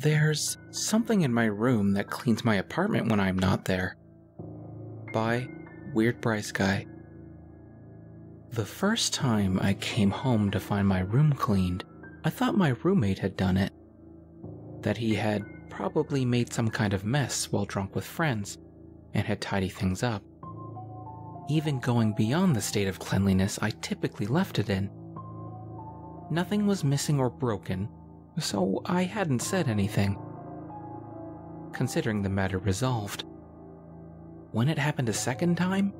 There's something in my room that cleans my apartment when I'm not there. By Weird Bryce Guy. The first time I came home to find my room cleaned, I thought my roommate had done it. That he had probably made some kind of mess while drunk with friends and had tidied things up. Even going beyond the state of cleanliness I typically left it in. Nothing was missing or broken, so I hadn't said anything. Considering the matter resolved. When it happened a second time,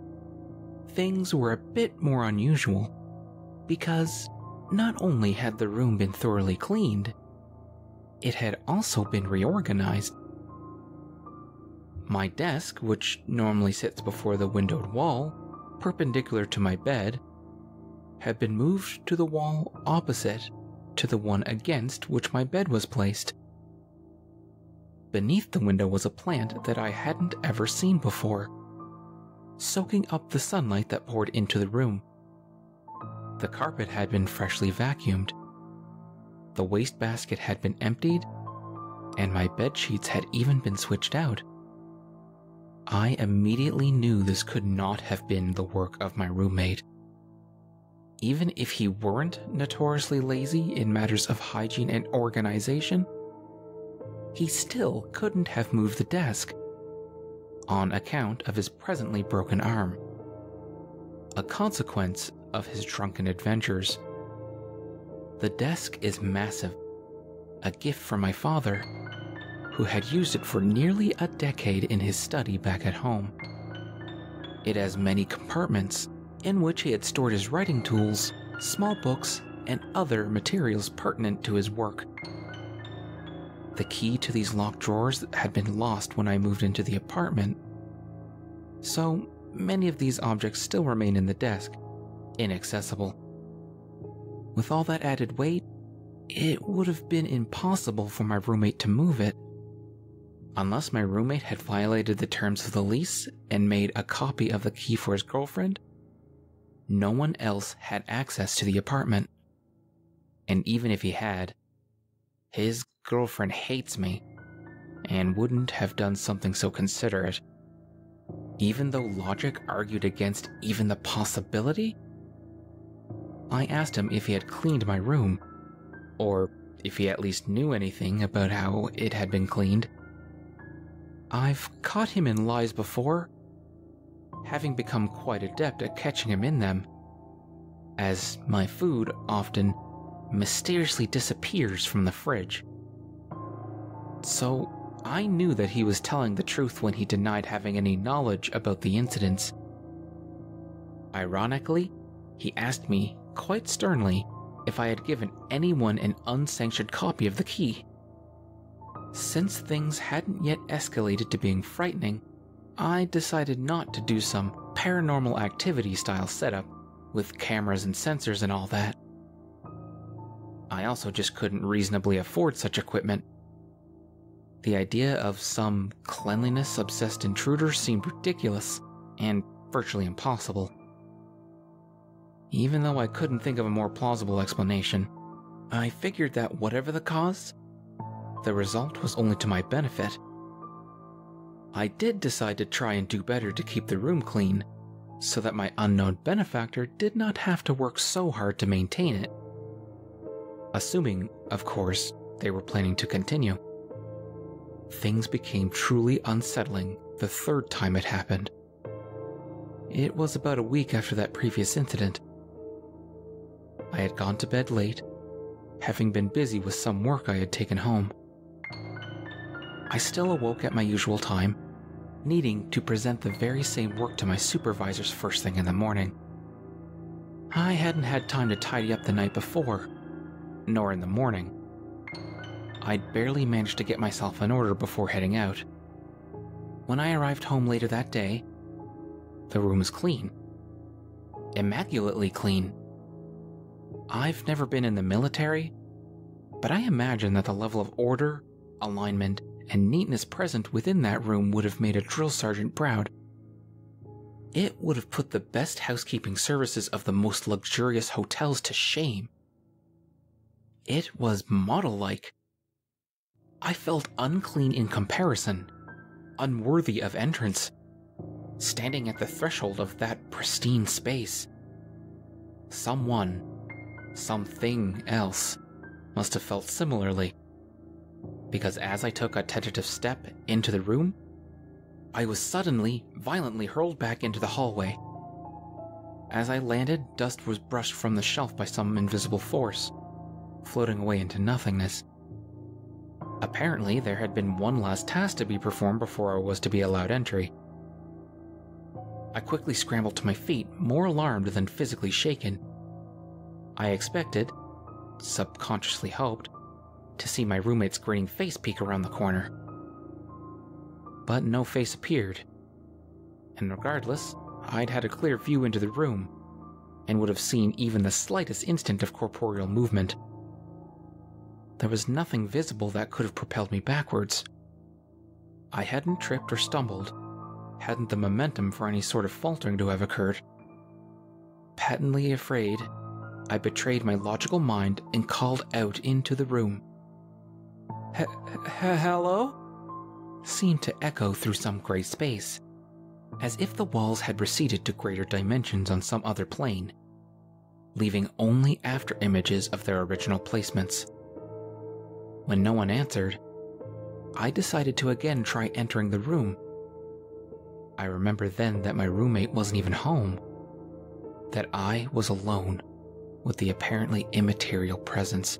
things were a bit more unusual, because not only had the room been thoroughly cleaned, it had also been reorganized. My desk, which normally sits before the windowed wall, perpendicular to my bed, had been moved to the wall opposite to the one against which my bed was placed. Beneath the window was a plant that I hadn't ever seen before, soaking up the sunlight that poured into the room. The carpet had been freshly vacuumed. The wastebasket had been emptied, and my bed sheets had even been switched out. I immediately knew this could not have been the work of my roommate. Even if he weren't notoriously lazy in matters of hygiene and organization, he still couldn't have moved the desk on account of his presently broken arm, a consequence of his drunken adventures. The desk is massive, a gift from my father who had used it for nearly a decade in his study back at home. It has many compartments in which he had stored his writing tools, small books, and other materials pertinent to his work. The key to these locked drawers had been lost when I moved into the apartment, so many of these objects still remain in the desk, inaccessible. With all that added weight, it would have been impossible for my roommate to move it Unless my roommate had violated the terms of the lease and made a copy of the key for his girlfriend, no one else had access to the apartment. And even if he had, his girlfriend hates me and wouldn't have done something so considerate. Even though logic argued against even the possibility? I asked him if he had cleaned my room, or if he at least knew anything about how it had been cleaned. I've caught him in lies before, having become quite adept at catching him in them, as my food often mysteriously disappears from the fridge. So I knew that he was telling the truth when he denied having any knowledge about the incidents. Ironically, he asked me, quite sternly, if I had given anyone an unsanctioned copy of the key. Since things hadn't yet escalated to being frightening, I decided not to do some paranormal activity style setup with cameras and sensors and all that. I also just couldn't reasonably afford such equipment. The idea of some cleanliness obsessed intruder seemed ridiculous and virtually impossible. Even though I couldn't think of a more plausible explanation, I figured that whatever the cause, the result was only to my benefit. I did decide to try and do better to keep the room clean, so that my unknown benefactor did not have to work so hard to maintain it. Assuming, of course, they were planning to continue. Things became truly unsettling the third time it happened. It was about a week after that previous incident. I had gone to bed late, having been busy with some work I had taken home. I still awoke at my usual time, needing to present the very same work to my supervisors first thing in the morning. I hadn't had time to tidy up the night before, nor in the morning. I'd barely managed to get myself in order before heading out. When I arrived home later that day, the room was clean. Immaculately clean. I've never been in the military, but I imagine that the level of order, alignment, and neatness present within that room would have made a drill sergeant proud. It would have put the best housekeeping services of the most luxurious hotels to shame. It was model like. I felt unclean in comparison, unworthy of entrance, standing at the threshold of that pristine space. Someone, something else, must have felt similarly. Because as I took a tentative step into the room, I was suddenly, violently hurled back into the hallway. As I landed, dust was brushed from the shelf by some invisible force, floating away into nothingness. Apparently, there had been one last task to be performed before I was to be allowed entry. I quickly scrambled to my feet, more alarmed than physically shaken. I expected, subconsciously hoped, to see my roommate's grinning face peek around the corner. But no face appeared. And regardless, I'd had a clear view into the room, and would have seen even the slightest instant of corporeal movement. There was nothing visible that could have propelled me backwards. I hadn't tripped or stumbled, hadn't the momentum for any sort of faltering to have occurred. Patently afraid, I betrayed my logical mind and called out into the room. Hello? Seemed to echo through some gray space, as if the walls had receded to greater dimensions on some other plane, leaving only after images of their original placements. When no one answered, I decided to again try entering the room. I remember then that my roommate wasn't even home, that I was alone with the apparently immaterial presence.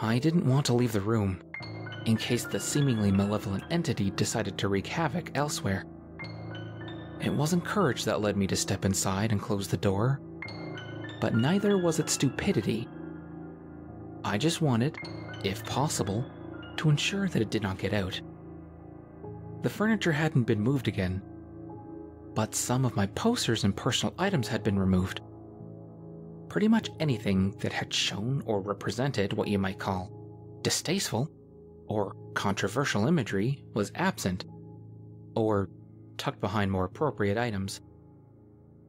I didn't want to leave the room, in case the seemingly malevolent entity decided to wreak havoc elsewhere. It wasn't courage that led me to step inside and close the door, but neither was it stupidity. I just wanted if possible, to ensure that it did not get out. The furniture hadn't been moved again, but some of my posters and personal items had been removed. Pretty much anything that had shown or represented what you might call distasteful or controversial imagery was absent, or tucked behind more appropriate items.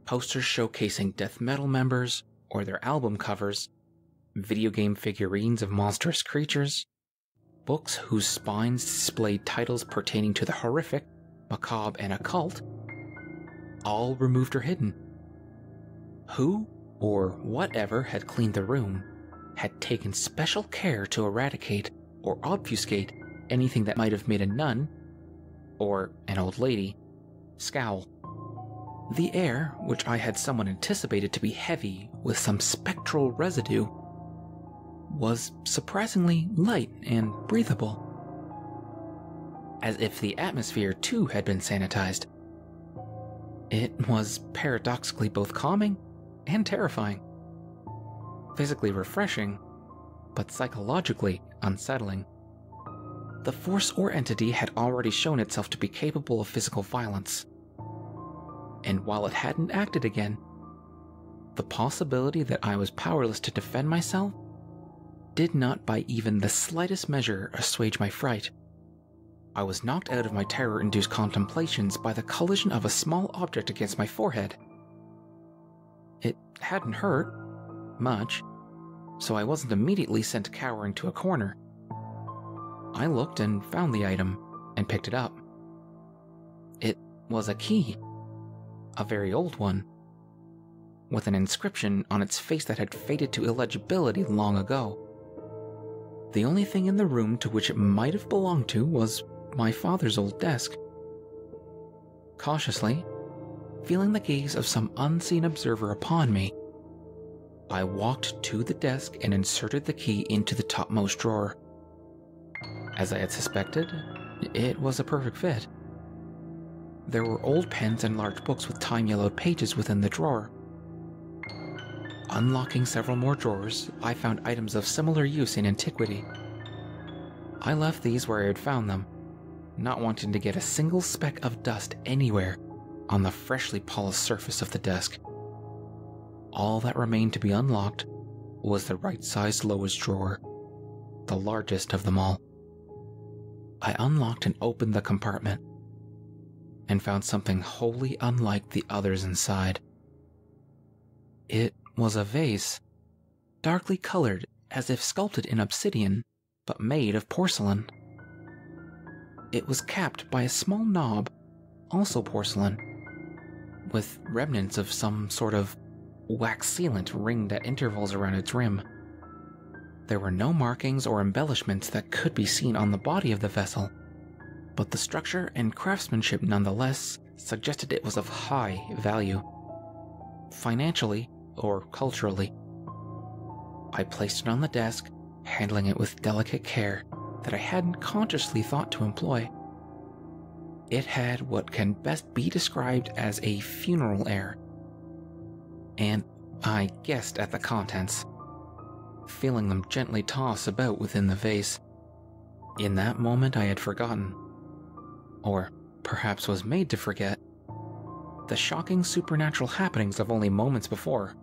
Posters showcasing death metal members or their album covers video game figurines of monstrous creatures, books whose spines displayed titles pertaining to the horrific, macabre, and occult, all removed or hidden. Who or whatever had cleaned the room had taken special care to eradicate or obfuscate anything that might have made a nun, or an old lady, scowl. The air, which I had somewhat anticipated to be heavy with some spectral residue, was surprisingly light and breathable. As if the atmosphere too had been sanitized. It was paradoxically both calming and terrifying. Physically refreshing, but psychologically unsettling. The force or entity had already shown itself to be capable of physical violence. And while it hadn't acted again, the possibility that I was powerless to defend myself did not by even the slightest measure assuage my fright. I was knocked out of my terror induced contemplations by the collision of a small object against my forehead. It hadn't hurt much, so I wasn't immediately sent cowering to a corner. I looked and found the item and picked it up. It was a key, a very old one, with an inscription on its face that had faded to illegibility long ago. The only thing in the room to which it might have belonged to was my father's old desk. Cautiously, feeling the gaze of some unseen observer upon me, I walked to the desk and inserted the key into the topmost drawer. As I had suspected, it was a perfect fit. There were old pens and large books with time yellowed pages within the drawer. Unlocking several more drawers, I found items of similar use in antiquity. I left these where I had found them, not wanting to get a single speck of dust anywhere on the freshly polished surface of the desk. All that remained to be unlocked was the right sized lowest drawer, the largest of them all. I unlocked and opened the compartment and found something wholly unlike the others inside. It was a vase, darkly colored as if sculpted in obsidian, but made of porcelain. It was capped by a small knob, also porcelain, with remnants of some sort of wax sealant ringed at intervals around its rim. There were no markings or embellishments that could be seen on the body of the vessel, but the structure and craftsmanship nonetheless suggested it was of high value, financially or culturally. I placed it on the desk, handling it with delicate care that I hadn't consciously thought to employ. It had what can best be described as a funeral air. And I guessed at the contents, feeling them gently toss about within the vase. In that moment, I had forgotten, or perhaps was made to forget, the shocking supernatural happenings of only moments before.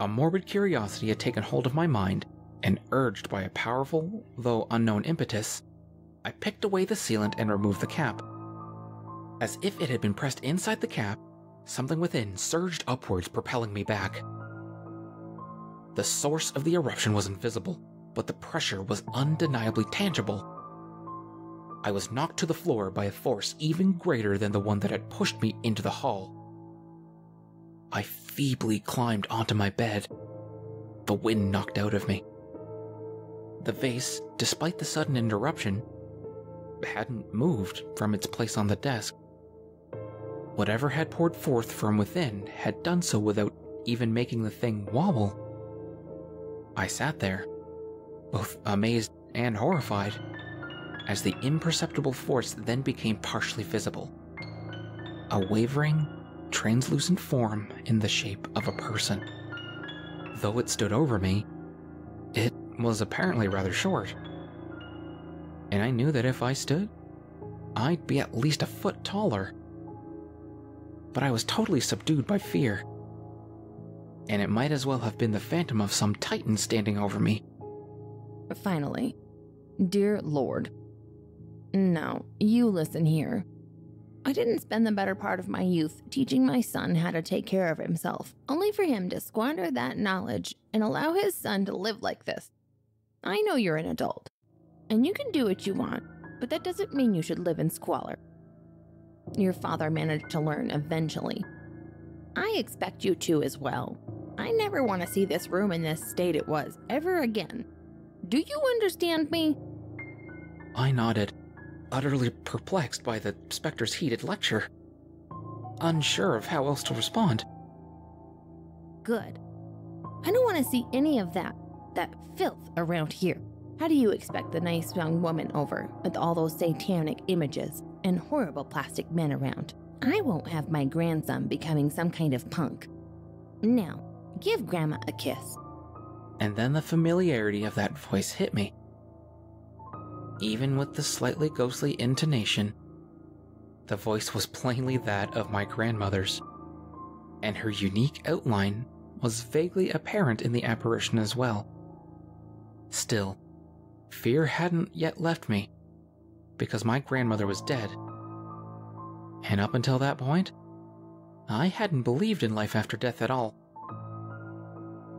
A morbid curiosity had taken hold of my mind, and urged by a powerful, though unknown impetus, I picked away the sealant and removed the cap. As if it had been pressed inside the cap, something within surged upwards, propelling me back. The source of the eruption was invisible, but the pressure was undeniably tangible. I was knocked to the floor by a force even greater than the one that had pushed me into the hall. I feebly climbed onto my bed. The wind knocked out of me. The vase, despite the sudden interruption, hadn't moved from its place on the desk. Whatever had poured forth from within had done so without even making the thing wobble. I sat there, both amazed and horrified, as the imperceptible force then became partially visible. A wavering, translucent form in the shape of a person. Though it stood over me, it was apparently rather short and I knew that if I stood, I'd be at least a foot taller. But I was totally subdued by fear. And it might as well have been the phantom of some titan standing over me. Finally, dear Lord. Now, you listen here. I didn't spend the better part of my youth teaching my son how to take care of himself, only for him to squander that knowledge and allow his son to live like this. I know you're an adult, and you can do what you want, but that doesn't mean you should live in squalor. Your father managed to learn eventually. I expect you to as well. I never want to see this room in this state it was ever again. Do you understand me? I nodded, utterly perplexed by the specter's heated lecture, unsure of how else to respond. Good. I don't want to see any of that, that filth around here. How do you expect the nice young woman over with all those satanic images and horrible plastic men around? I won't have my grandson becoming some kind of punk. Now, give Grandma a kiss. And then the familiarity of that voice hit me. Even with the slightly ghostly intonation, the voice was plainly that of my grandmother's, and her unique outline was vaguely apparent in the apparition as well. Still, fear hadn't yet left me, because my grandmother was dead. And up until that point, I hadn't believed in life after death at all.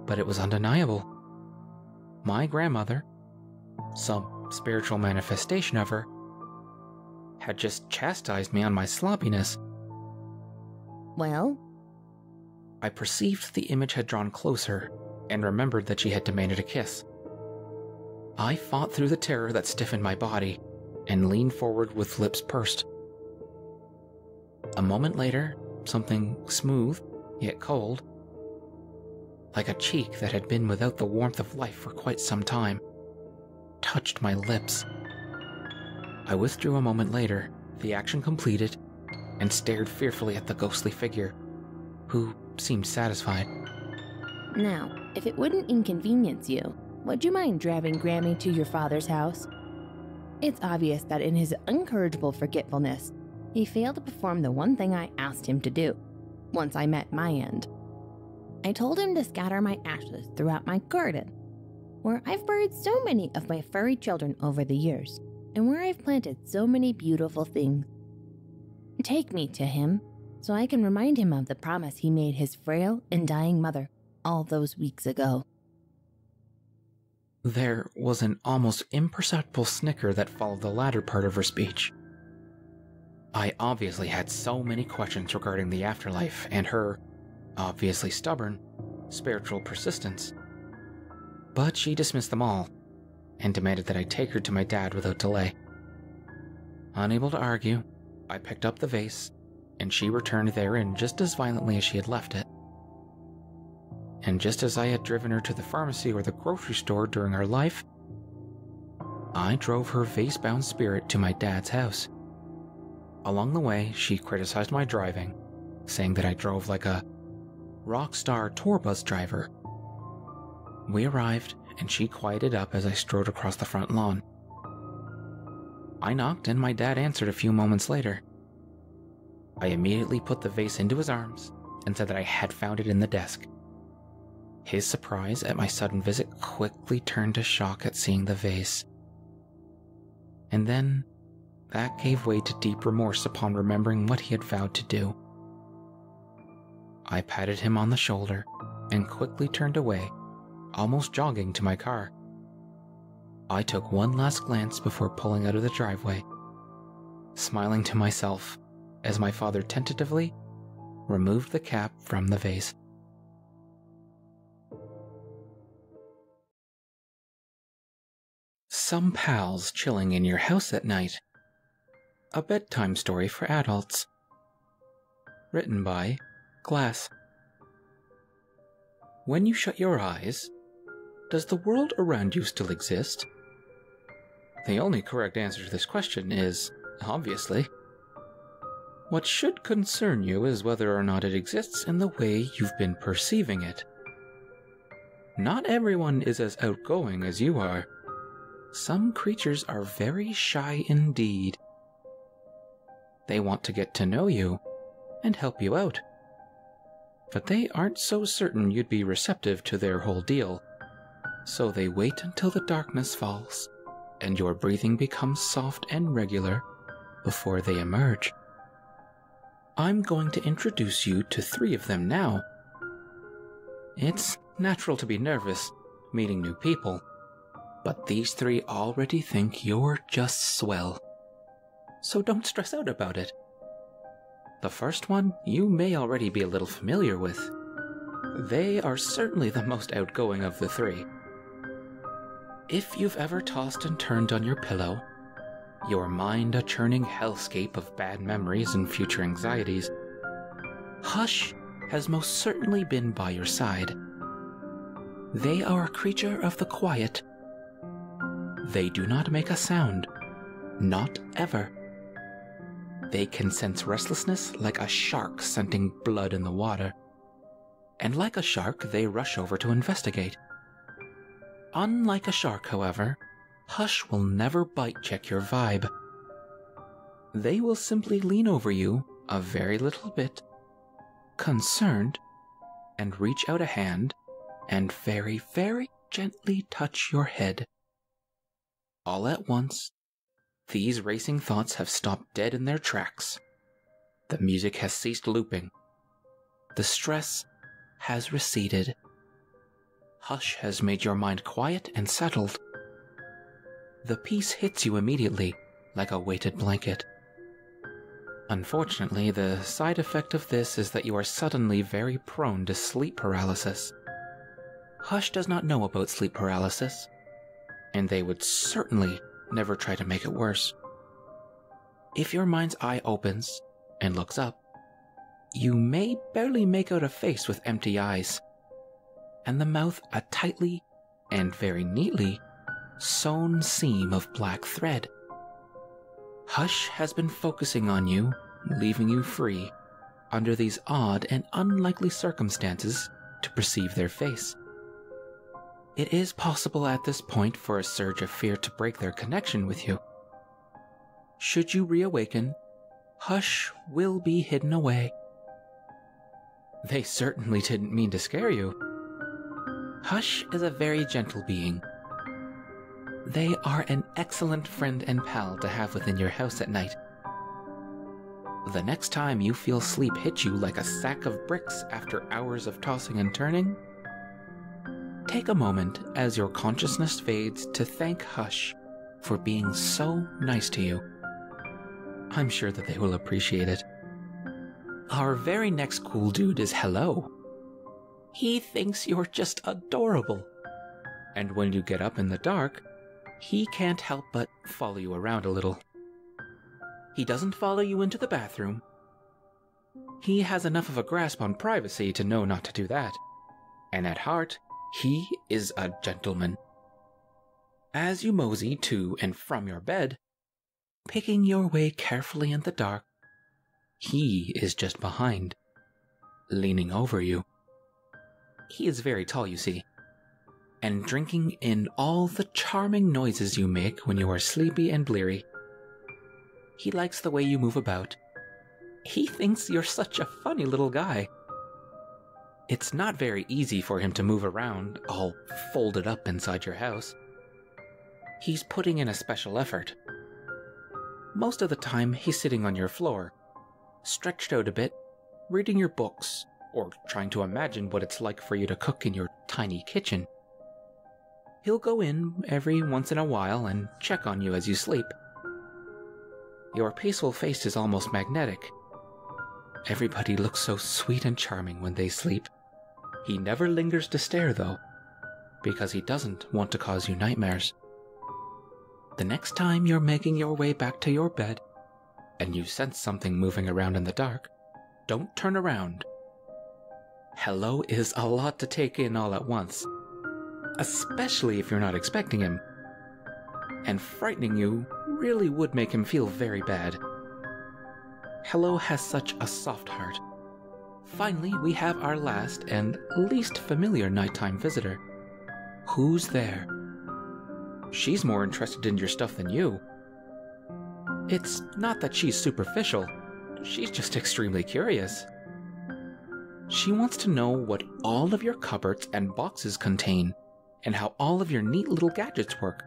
But it was undeniable. My grandmother, some spiritual manifestation of her, had just chastised me on my sloppiness. Well? I perceived the image had drawn closer and remembered that she had demanded a kiss. I fought through the terror that stiffened my body and leaned forward with lips pursed. A moment later, something smooth, yet cold, like a cheek that had been without the warmth of life for quite some time, touched my lips. I withdrew a moment later, the action completed, and stared fearfully at the ghostly figure, who seemed satisfied. Now, if it wouldn't inconvenience you, would you mind driving Grammy to your father's house? It's obvious that in his incorrigible forgetfulness, he failed to perform the one thing I asked him to do once I met my end. I told him to scatter my ashes throughout my garden, where I've buried so many of my furry children over the years, and where I've planted so many beautiful things. Take me to him so I can remind him of the promise he made his frail and dying mother all those weeks ago. There was an almost imperceptible snicker that followed the latter part of her speech. I obviously had so many questions regarding the afterlife and her, obviously stubborn, spiritual persistence. But she dismissed them all and demanded that I take her to my dad without delay. Unable to argue, I picked up the vase, and she returned therein just as violently as she had left it. And just as I had driven her to the pharmacy or the grocery store during her life, I drove her vase bound spirit to my dad's house. Along the way, she criticized my driving, saying that I drove like a rock star tour bus driver. We arrived, and she quieted up as I strode across the front lawn. I knocked, and my dad answered a few moments later. I immediately put the vase into his arms and said that I had found it in the desk. His surprise at my sudden visit quickly turned to shock at seeing the vase. And then that gave way to deep remorse upon remembering what he had vowed to do. I patted him on the shoulder and quickly turned away, almost jogging to my car. I took one last glance before pulling out of the driveway, smiling to myself as my father tentatively removed the cap from the vase. Some pals chilling in your house at night a bedtime story for adults. Written by Glass. When you shut your eyes, does the world around you still exist? The only correct answer to this question is obviously. What should concern you is whether or not it exists in the way you've been perceiving it. Not everyone is as outgoing as you are. Some creatures are very shy indeed. They want to get to know you and help you out. But they aren't so certain you'd be receptive to their whole deal. So they wait until the darkness falls and your breathing becomes soft and regular before they emerge. I'm going to introduce you to three of them now. It's natural to be nervous meeting new people, but these three already think you're just swell so don't stress out about it. The first one you may already be a little familiar with. They are certainly the most outgoing of the three. If you've ever tossed and turned on your pillow, your mind a churning hellscape of bad memories and future anxieties, Hush has most certainly been by your side. They are a creature of the quiet. They do not make a sound, not ever. They can sense restlessness like a shark scenting blood in the water. And like a shark, they rush over to investigate. Unlike a shark, however, Hush will never bite check your vibe. They will simply lean over you a very little bit, concerned, and reach out a hand and very, very gently touch your head. All at once, these racing thoughts have stopped dead in their tracks. The music has ceased looping. The stress has receded. Hush has made your mind quiet and settled. The peace hits you immediately, like a weighted blanket. Unfortunately, the side effect of this is that you are suddenly very prone to sleep paralysis. Hush does not know about sleep paralysis, and they would certainly never try to make it worse. If your mind's eye opens and looks up, you may barely make out a face with empty eyes, and the mouth a tightly and very neatly sewn seam of black thread. Hush has been focusing on you, leaving you free, under these odd and unlikely circumstances, to perceive their face. It is possible at this point for a surge of fear to break their connection with you. Should you reawaken, Hush will be hidden away. They certainly didn't mean to scare you. Hush is a very gentle being. They are an excellent friend and pal to have within your house at night. The next time you feel sleep hit you like a sack of bricks after hours of tossing and turning, take a moment as your consciousness fades to thank Hush for being so nice to you. I'm sure that they will appreciate it. Our very next cool dude is Hello. He thinks you're just adorable. And when you get up in the dark, he can't help but follow you around a little. He doesn't follow you into the bathroom. He has enough of a grasp on privacy to know not to do that. And at heart, he is a gentleman. As you mosey to and from your bed, picking your way carefully in the dark, he is just behind, leaning over you. He is very tall, you see, and drinking in all the charming noises you make when you are sleepy and bleary. He likes the way you move about. He thinks you're such a funny little guy. It's not very easy for him to move around, all folded up inside your house. He's putting in a special effort. Most of the time, he's sitting on your floor, stretched out a bit, reading your books, or trying to imagine what it's like for you to cook in your tiny kitchen. He'll go in every once in a while and check on you as you sleep. Your peaceful face is almost magnetic. Everybody looks so sweet and charming when they sleep. He never lingers to stare, though, because he doesn't want to cause you nightmares. The next time you're making your way back to your bed and you sense something moving around in the dark, don't turn around. Hello is a lot to take in all at once, especially if you're not expecting him. And frightening you really would make him feel very bad. Hello has such a soft heart. Finally, we have our last and least familiar nighttime visitor. Who's there? She's more interested in your stuff than you. It's not that she's superficial, she's just extremely curious. She wants to know what all of your cupboards and boxes contain, and how all of your neat little gadgets work.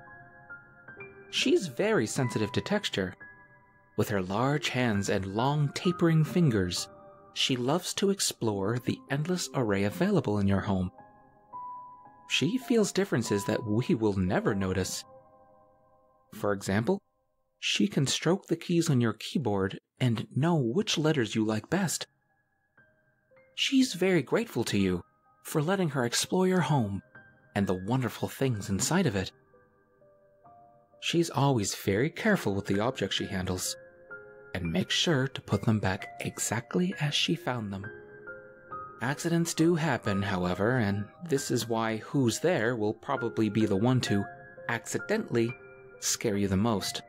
She's very sensitive to texture. With her large hands and long tapering fingers, she loves to explore the endless array available in your home. She feels differences that we will never notice. For example, she can stroke the keys on your keyboard and know which letters you like best. She's very grateful to you for letting her explore your home and the wonderful things inside of it. She's always very careful with the objects she handles and make sure to put them back exactly as she found them. Accidents do happen, however, and this is why Who's There will probably be the one to accidentally scare you the most.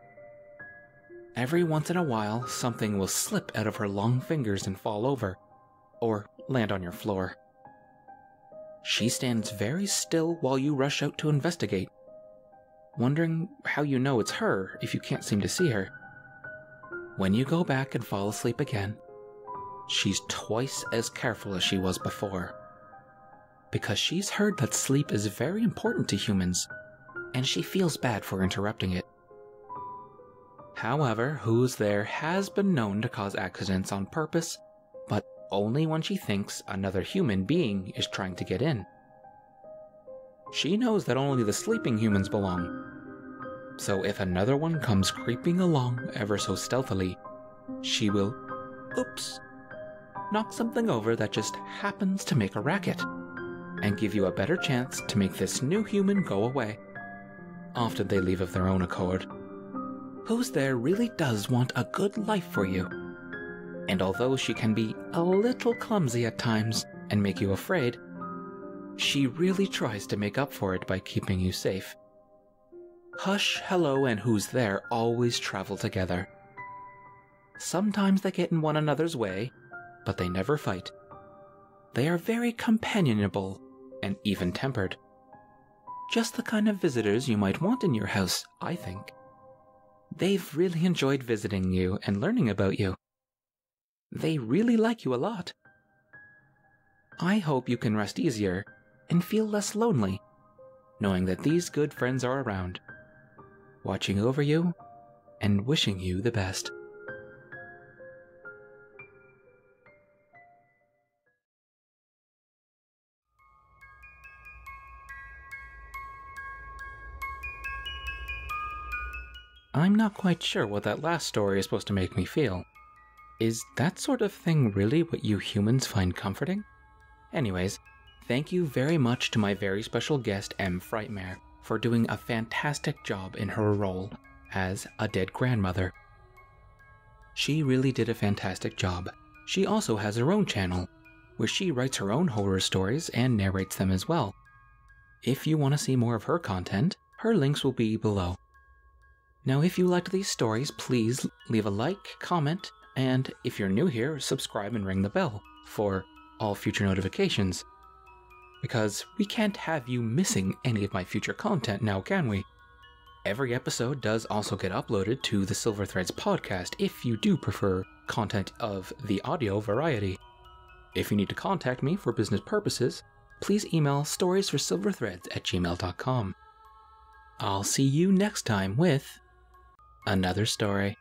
Every once in a while, something will slip out of her long fingers and fall over, or land on your floor. She stands very still while you rush out to investigate, wondering how you know it's her if you can't seem to see her. When you go back and fall asleep again, she's twice as careful as she was before. Because she's heard that sleep is very important to humans, and she feels bad for interrupting it. However, Who's There has been known to cause accidents on purpose, but only when she thinks another human being is trying to get in. She knows that only the sleeping humans belong, so if another one comes creeping along ever so stealthily, she will, oops, knock something over that just happens to make a racket, and give you a better chance to make this new human go away. Often they leave of their own accord. Who's there really does want a good life for you. And although she can be a little clumsy at times and make you afraid, she really tries to make up for it by keeping you safe. Hush, Hello, and Who's There always travel together. Sometimes they get in one another's way, but they never fight. They are very companionable and even tempered. Just the kind of visitors you might want in your house, I think. They've really enjoyed visiting you and learning about you. They really like you a lot. I hope you can rest easier and feel less lonely, knowing that these good friends are around watching over you, and wishing you the best. I'm not quite sure what that last story is supposed to make me feel. Is that sort of thing really what you humans find comforting? Anyways, thank you very much to my very special guest, M. Frightmare for doing a fantastic job in her role as a dead grandmother. She really did a fantastic job. She also has her own channel, where she writes her own horror stories and narrates them as well. If you want to see more of her content, her links will be below. Now, if you liked these stories, please leave a like, comment, and if you're new here, subscribe and ring the bell for all future notifications. Because we can't have you missing any of my future content now, can we? Every episode does also get uploaded to the Silver Threads podcast if you do prefer content of the audio variety. If you need to contact me for business purposes, please email storiesforsilverthreads at gmail.com. I'll see you next time with another story.